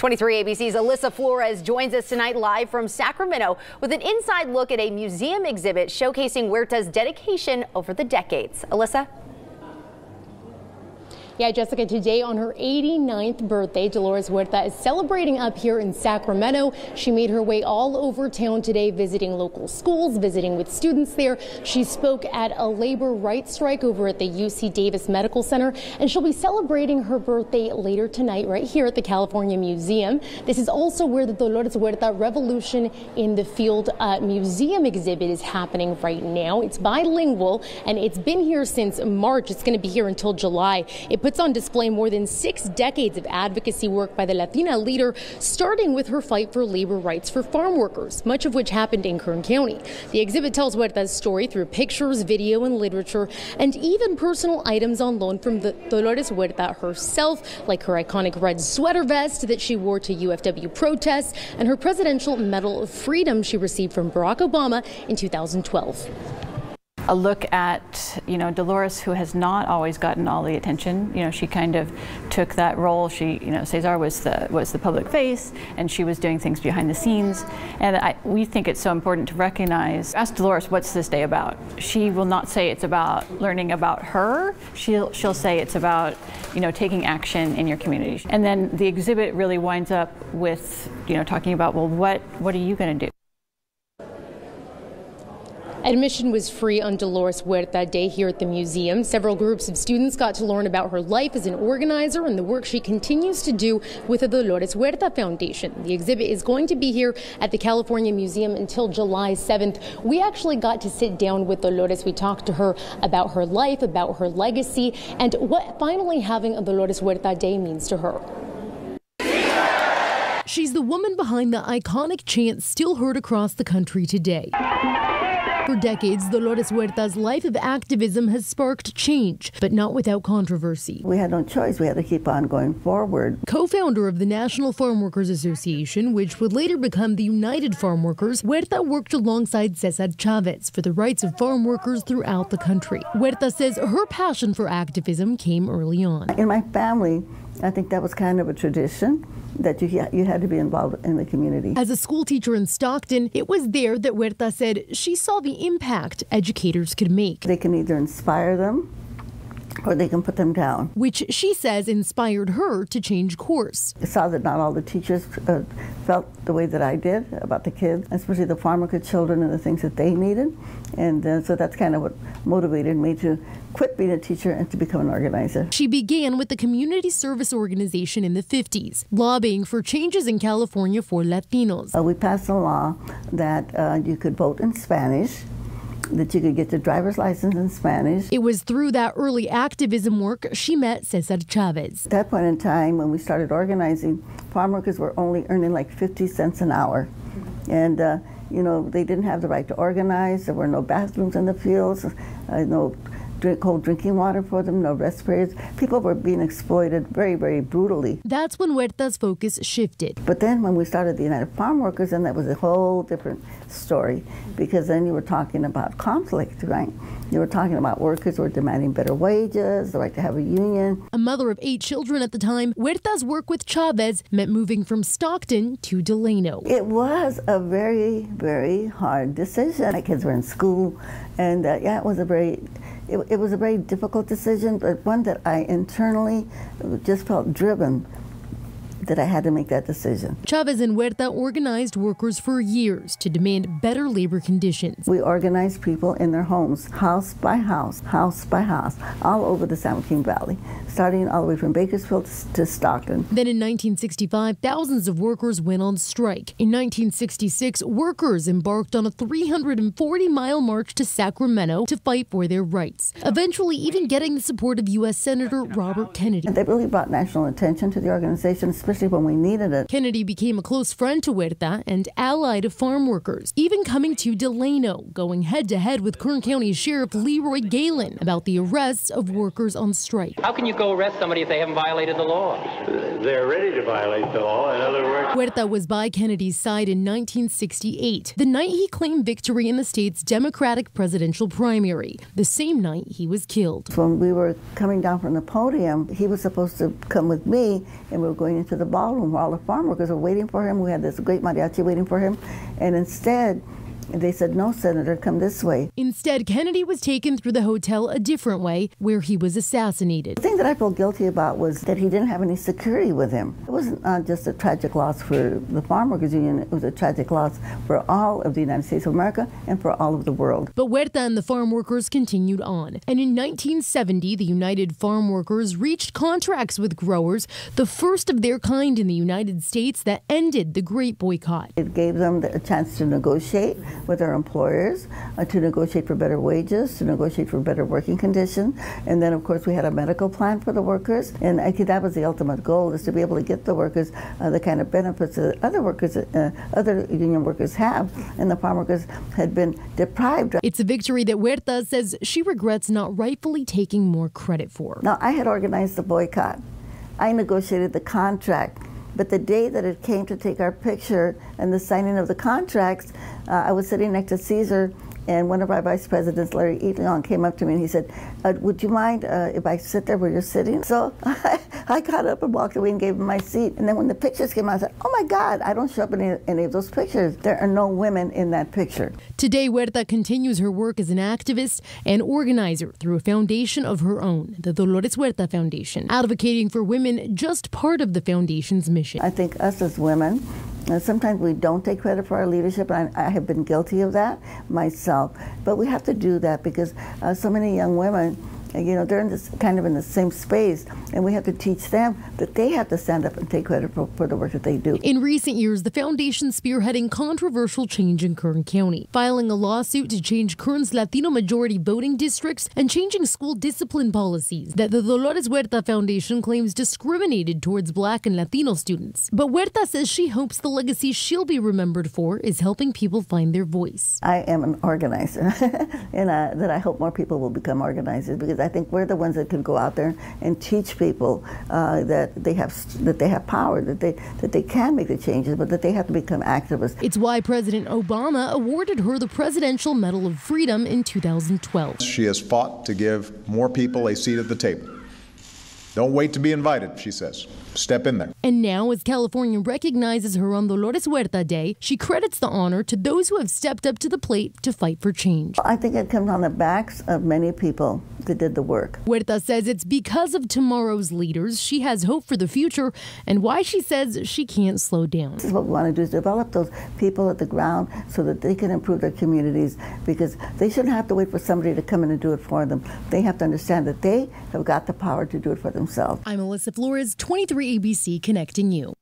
23 ABC's Alyssa Flores joins us tonight live from Sacramento with an inside look at a museum exhibit showcasing Huerta's dedication over the decades. Alyssa? Yeah, Jessica, today on her 89th birthday, Dolores Huerta is celebrating up here in Sacramento. She made her way all over town today, visiting local schools, visiting with students there. She spoke at a labor rights strike over at the UC Davis Medical Center, and she'll be celebrating her birthday later tonight right here at the California Museum. This is also where the Dolores Huerta Revolution in the Field uh, Museum exhibit is happening right now. It's bilingual, and it's been here since March. It's going to be here until July. It puts on display more than six decades of advocacy work by the Latina leader, starting with her fight for labor rights for farm workers, much of which happened in Kern County. The exhibit tells Huerta's story through pictures, video, and literature, and even personal items on loan from the Dolores Huerta herself, like her iconic red sweater vest that she wore to UFW protests and her Presidential Medal of Freedom she received from Barack Obama in 2012 a look at you know Dolores, who has not always gotten all the attention. You know, she kind of took that role. She you know Cesar was the was the public face, and she was doing things behind the scenes. And I, we think it's so important to recognize. Ask Dolores, what's this day about? She will not say it's about learning about her. She'll she'll say it's about you know taking action in your community. And then the exhibit really winds up with you know talking about well what what are you going to do? Admission was free on Dolores Huerta Day here at the museum. Several groups of students got to learn about her life as an organizer and the work she continues to do with the Dolores Huerta Foundation. The exhibit is going to be here at the California Museum until July 7th. We actually got to sit down with Dolores. We talked to her about her life, about her legacy, and what finally having a Dolores Huerta Day means to her. She's the woman behind the iconic chant still heard across the country today. For decades, Dolores Huerta's life of activism has sparked change, but not without controversy. We had no choice. We had to keep on going forward. Co founder of the National Farm Workers Association, which would later become the United Farm Workers, Huerta worked alongside Cesar Chavez for the rights of farm workers throughout the country. Huerta says her passion for activism came early on. In my family, I think that was kind of a tradition that you, you had to be involved in the community. As a school teacher in Stockton, it was there that Huerta said she saw the impact educators could make. They can either inspire them or they can put them down. Which she says inspired her to change course. I saw that not all the teachers uh, felt the way that I did about the kids, especially the farmer children and the things that they needed. And uh, so that's kind of what motivated me to quit being a teacher and to become an organizer. She began with the Community Service Organization in the 50s, lobbying for changes in California for Latinos. Uh, we passed a law that uh, you could vote in Spanish that you could get your driver's license in Spanish. It was through that early activism work she met Cesar Chavez. At that point in time, when we started organizing, farm workers were only earning like 50 cents an hour. And, uh, you know, they didn't have the right to organize. There were no bathrooms in the fields, uh, no drink, cold drinking water for them, no respirators. People were being exploited very, very brutally. That's when Huerta's focus shifted. But then when we started the United Farm Workers, then that was a whole different story because then you were talking about conflict, right? You were talking about workers who were demanding better wages, the right to have a union. A mother of eight children at the time, Huerta's work with Chavez meant moving from Stockton to Delano. It was a very, very hard decision. My kids were in school, and uh, yeah, it was a very it, it was a very difficult decision, but one that I internally just felt driven that I had to make that decision. Chavez and Huerta organized workers for years to demand better labor conditions. We organized people in their homes, house by house, house by house, all over the San Joaquin Valley, starting all the way from Bakersfield to Stockton. Then in 1965, thousands of workers went on strike. In 1966, workers embarked on a 340 mile march to Sacramento to fight for their rights, eventually, even getting the support of U.S. Senator Robert Kennedy. And they really brought national attention to the organization, especially when we needed it. Kennedy became a close friend to Huerta and ally to farm workers, even coming to Delano, going head to head with Kern County Sheriff Leroy Galyen about the arrests of workers on strike. How can you go arrest somebody if they haven't violated the law? They're ready to violate the law. In other words, Huerta was by Kennedy's side in 1968, the night he claimed victory in the state's Democratic presidential primary, the same night he was killed. When we were coming down from the podium, he was supposed to come with me, and we were going into the ballroom while the farm workers were waiting for him. We had this great mariachi waiting for him, and instead, they said, No, Senator, come this way. Instead, Kennedy was taken through the hotel a different way, where he was assassinated. The thing that I felt guilty about was that he didn't have any security with him. It wasn't uh, just a tragic loss for the Farm Workers Union, it was a tragic loss for all of the United States of America and for all of the world. But Huerta and the farm workers continued on. And in 1970, the United Farm Workers reached contracts with growers, the first of their kind in the United States that ended the Great Boycott. It gave them a chance to negotiate with our employers uh, to negotiate for better wages, to negotiate for better working conditions. And then, of course, we had a medical plan for the workers. And I think that was the ultimate goal, is to be able to get the workers uh, the kind of benefits that other workers, uh, other union workers have. And the farm workers had been deprived. It's a victory that Huerta says she regrets not rightfully taking more credit for. Now, I had organized the boycott. I negotiated the contract. But the day that it came to take our picture and the signing of the contracts, uh, I was sitting next to Cesar, and one of our vice presidents, Larry Itliong, came up to me and he said, uh, "Would you mind uh, if I sit there where you're sitting?" So I, got up and walked away and gave him my seat. And then when the pictures came out, I said, "Oh my God, I don't show up in any, any of those pictures. There are no women in that picture." Today, Huerta continues her work as an activist and organizer through a foundation of her own, the Dolores Huerta Foundation, advocating for women just part of the foundation's mission. I think us as women uh, sometimes we don't take credit for our leadership, and I, I, have been guilty of that myself. But we have to do that because uh, so many young women you know, they're in this kind of in the same space, and we have to teach them that they have to stand up and take credit for, for the work that they do. In recent years, the foundation spearheading controversial change in Kern County, filing a lawsuit to change Kern's Latino majority voting districts and changing school discipline policies that the Dolores Huerta Foundation claims discriminated towards black and Latino students. But Huerta says she hopes the legacy she'll be remembered for is helping people find their voice. I am an organizer, and uh, that I hope more people will become organizers because I think we're the ones that can go out there and teach people uh, that they have that they have power, that they that they can make the changes, but that they have to become activists. It's why President Obama awarded her the Presidential Medal of Freedom in 2012. She has fought to give more people a seat at the table. Don't wait to be invited, she says. Step in there. And now, as California recognizes her on Dolores Huerta Day, she credits the honor to those who have stepped up to the plate to fight for change. I think it comes on the backs of many people that did the work. Huerta says it's because of tomorrow's leaders she has hope for the future and why she says she can't slow down. This is what we want to do is develop those people at the ground so that they can improve their communities because they shouldn't have to wait for somebody to come in and do it for them. They have to understand that they have got the power to do it for themselves. I'm Alyssa Flores, 23 ABC Connecting You.